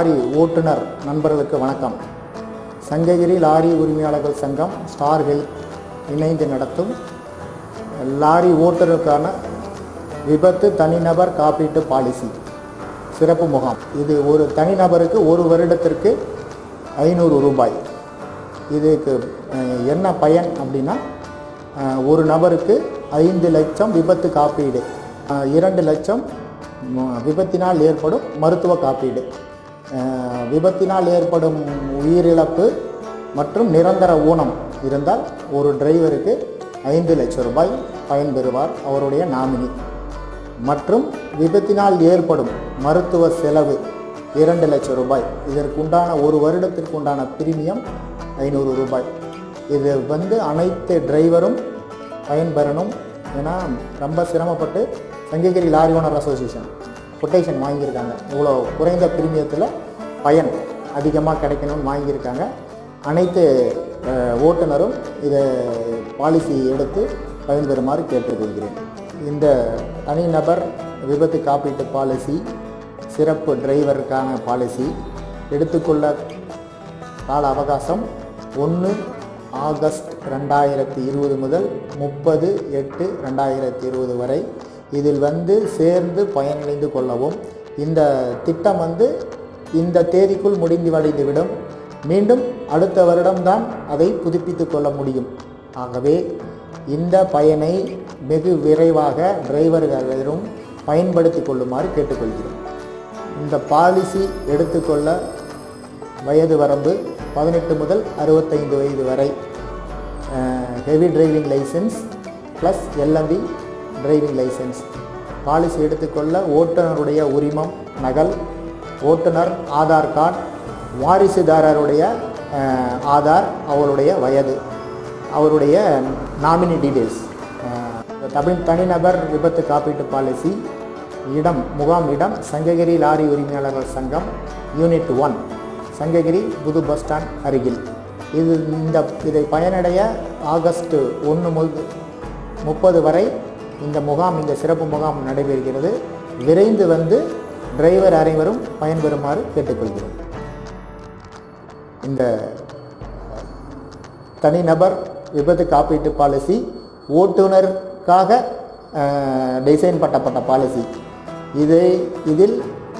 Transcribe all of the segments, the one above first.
Lorry ஓட்டுநர் நண்பர்களுக்கு வணக்கம். சங்ககிரி லாரி உரிமையாளர்கள் சங்கம் ஸ்டார் ஹெல்த் இணைந்து நடத்தும் லாரி ஓட்டுநருக்கான விபத்து தனிநபர் காப்பீட்டு பாலிசி. சிறப்பு முகாம். இது ஒரு தனிநபருக்கு ஒரு வருடத்திற்கு ஐநூறு ரூபாய். இதுக்கு என்ன பயன் அப்படின்னா ஒரு நபருக்கு ஐந்து லட்சம் விபத்து காப்பீடு. இரண்டு லட்சம் விபத்தினால் ஏற்படும் மருத்துவ காப்பீடு. விபத்தினால் ஏற்படும் உயிரிழப்பு மற்றும் நிரந்தர ஊனம் இருந்தால் ஒரு டிரைவருக்கு ஐந்து லட்சம் ரூபாய் பயன்பெறுவார் அவருடைய நாமினி. மற்றும் விபத்தினால் ஏற்படும் மருத்துவ செலவு இரண்டு லட்சம் ரூபாய். இதற்குண்டான ஒரு வருடத்திற்கு உண்டான பிரீமியம் ஐநூறு ரூபாய். இது வந்து அனைத்து டிரைவரும் பயன்பெறணும். ஏன்னா ரொம்ப சிரமப்பட்டு Sankagiri lorry owner association. Quotation வாங்கியிருக்காங்க. இவ்வளோ குறைந்த பிரீமியத்தில் பயன் அதிகமாக கிடைக்கணும்னு வாங்கியிருக்காங்க. அனைத்து ஓட்டுநரும் இதை பாலிசி எடுத்து பயன்பெறுமாறு கேட்டுக்கொள்கிறேன். இந்த தனிநபர் விபத்து காப்பீட்டு பாலிசி சிறப்பு டிரைவருக்கான பாலிசி எடுத்துக்கொள்ள கால அவகாசம் ஒன்று ஆகஸ்ட் ரெண்டாயிரத்தி இருபது முதல் முப்பது எட்டு ரெண்டாயிரத்தி இருபது வரை இதில் வந்து சேர்ந்து பயனடைந்து கொள்ளவும் இந்த திட்டம் வந்து இந்த தேதிக்குள் முடிந்து வடைந்துவிடும் மீண்டும் அடுத்த வருடம்தான் அதை புதுப்பித்து கொள்ள முடியும். ஆகவே இந்த பயனை வெகு விரைவாக டிரைவர்களும் பயன்படுத்திக் கொள்ளுமாறு கேட்டுக்கொள்கிறோம். இந்த பாலிசி எடுத்துக்கொள்ள வயது வரம்பு பதினெட்டு முதல் அறுபத்தைந்து வயது வரை heavy driving licence plus LMV driving licence policy எடுத்துக்கொள்ள ஓட்டுநருடைய உரிமம் நகல் ஓட்டுநர் ஆதார் கார்டு வாரிசுதாரருடைய ஆதார் அவருடைய வயது அவருடைய நாமினி டீடைல்ஸ் தமிழ் தனிநபர் விபத்து காப்பீட்டு பாலிசி இடம் முகாம் இடம் சங்ககிரி லாரி உரிமையாளர்கள் சங்கம் யூனிட் ஒன் சங்ககிரி புது பஸ் ஸ்டாண்ட் அருகில். இது இந்த இதை பயனடைய ஆகஸ்ட் ஒன்று முதல் முப்பது வரை இந்த முகாம் இந்த சிறப்பு முகாம் நடைபெறுகிறது. விரைந்து வந்து டிரைவர் அனைவரும் பயன்பெறுமாறு கேட்டுக்கொள்கிறோம். இந்த தனிநபர் விபத்து காப்பீட்டு பாலிசி ஓட்டுநருக்காக டிசைன் பண்ணப்பட்ட பாலிசி. இது இதில்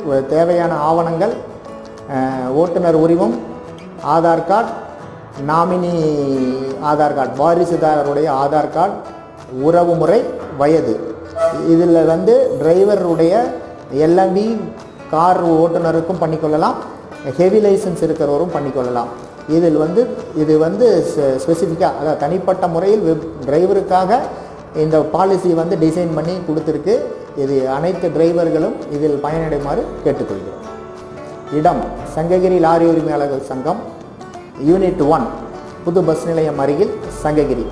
ஒரு தேவையான ஆவணங்கள் ஓட்டுநர் உரிமம் Aadhaar card nominee Aadhaar card வாரிசுதாரருடைய Aadhaar card உறவு முறை வயது. இதில் வந்து டிரைவருடைய எல்லாமே கார் ஓட்டுநருக்கும் பண்ணிக்கொள்ளலாம். ஹெவி லைசன்ஸ் இருக்கிறவரும் பண்ணிக்கொள்ளலாம். இதில் வந்து இது வந்து ஸ்பெசிஃபிக்காக அதாவது தனிப்பட்ட முறையில் வெப் டிரைவருக்காக இந்த பாலிசி வந்து டிசைன் பண்ணி கொடுத்துருக்கு. இது அனைத்து டிரைவர்களும் இதில் பயனடைமாறு கேட்டுக்கொள்கிறோம் இடம் சங்ககிரி லாரி உரிமையாளர்கள் சங்கம் யூனிட் ஒன் புது பஸ் நிலையம் அருகில் சங்ககிரி.